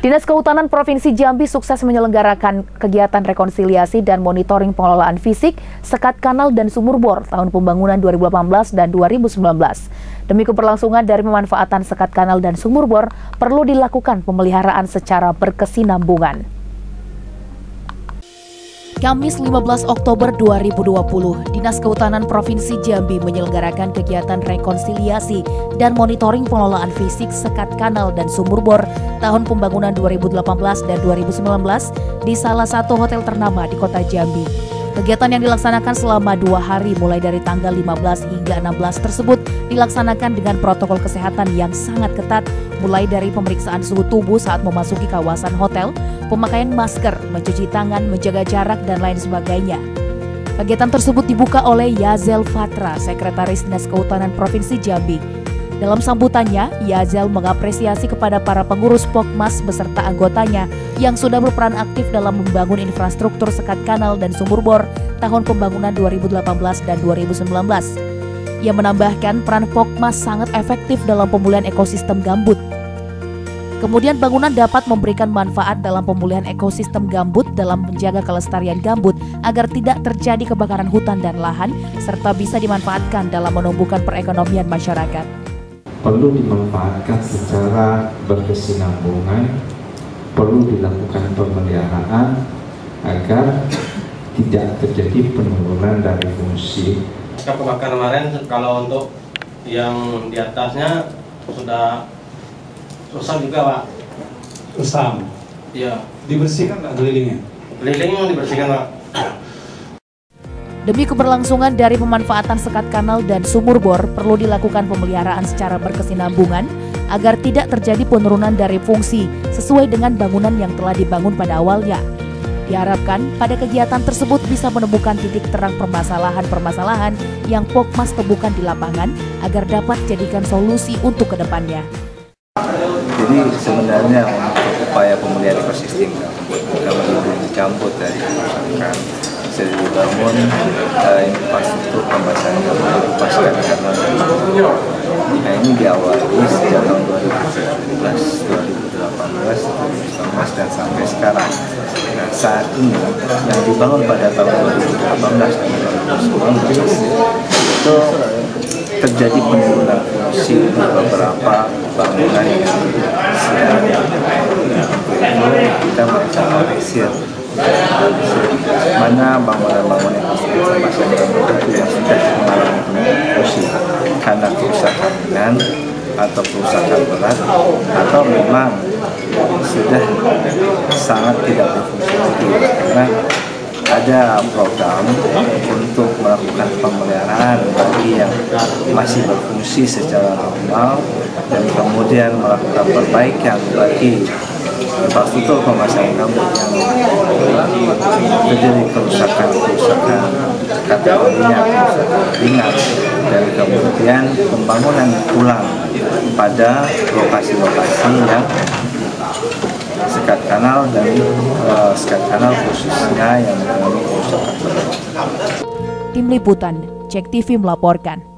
Dinas Kehutanan Provinsi Jambi sukses menyelenggarakan kegiatan rekonsiliasi dan monitoring pengelolaan fisik sekat kanal dan sumur bor tahun pembangunan 2018 dan 2019. Demi keberlangsungan dari pemanfaatan sekat kanal dan sumur bor, perlu dilakukan pemeliharaan secara berkesinambungan. Kamis 15 Oktober 2020, Dinas Kehutanan Provinsi Jambi menyelenggarakan kegiatan rekonsiliasi dan monitoring pengelolaan fisik sekat kanal dan sumur bor tahun pembangunan 2018 dan 2019 di salah satu hotel ternama di kota Jambi. Kegiatan yang dilaksanakan selama dua hari mulai dari tanggal 15 hingga 16 tersebut dilaksanakan dengan protokol kesehatan yang sangat ketat mulai dari pemeriksaan suhu tubuh saat memasuki kawasan hotel, pemakaian masker, mencuci tangan, menjaga jarak, dan lain sebagainya. Kegiatan tersebut dibuka oleh Yazel Fatra, Sekretaris Dinas Kehutanan Provinsi Jambi, dalam sambutannya, Yazel mengapresiasi kepada para pengurus Pokmas beserta anggotanya yang sudah berperan aktif dalam membangun infrastruktur sekat kanal dan sumur bor tahun pembangunan 2018 dan 2019. Ia menambahkan peran Pokmas sangat efektif dalam pemulihan ekosistem gambut. Kemudian bangunan dapat memberikan manfaat dalam pemulihan ekosistem gambut dalam menjaga kelestarian gambut agar tidak terjadi kebakaran hutan dan lahan serta bisa dimanfaatkan dalam menumbuhkan perekonomian masyarakat perlu dimanfaatkan secara berkesinambungan, perlu dilakukan pemeliharaan agar tidak terjadi penurunan dari fungsi. Kebakaran kemarin, kalau untuk yang di atasnya sudah rusak juga pak. Rusak. Iya. Dibersihkan nggak kelilingnya? Kelilingnya dibersihkan pak. Demi keberlangsungan dari pemanfaatan sekat kanal dan sumur bor, perlu dilakukan pemeliharaan secara berkesinambungan agar tidak terjadi penurunan dari fungsi sesuai dengan bangunan yang telah dibangun pada awalnya. Diharapkan pada kegiatan tersebut bisa menemukan titik terang permasalahan-permasalahan yang Pokmas temukan di lapangan agar dapat jadikan solusi untuk ke depannya. Jadi sebenarnya untuk upaya pemulihan ekosistem kami dicampur dari masyarakat bisa dibangun uh, infrastruktur pembahasan yang dipaskan karena nah ini diawali sejak tahun 2017, 2018, 2019 dan sampai sekarang. Nah saat ini yang dibangun pada tahun 2018 dan 2019 itu terjadi penurunan fungsi beberapa bangunan yang sedang kita mencapai mana bangunan-bangunan yang sudah mengalami fungsi karena kerusakan ringan atau kerusakan berat atau memang sudah sangat tidak berfungsi karena ada program untuk melakukan pemeliharaan bagi yang masih berfungsi secara normal dan kemudian melakukan perbaikan bagi infrastruktur pemasangan gambut yang terjadi kerusakan-kerusakan kategorinya kerusakan ringan dan kemudian pembangunan ulang pada lokasi-lokasi yang sekat kanal dan uh, sekat kanal khususnya yang mengalami kerusakan. Tim Liputan, Cek TV melaporkan.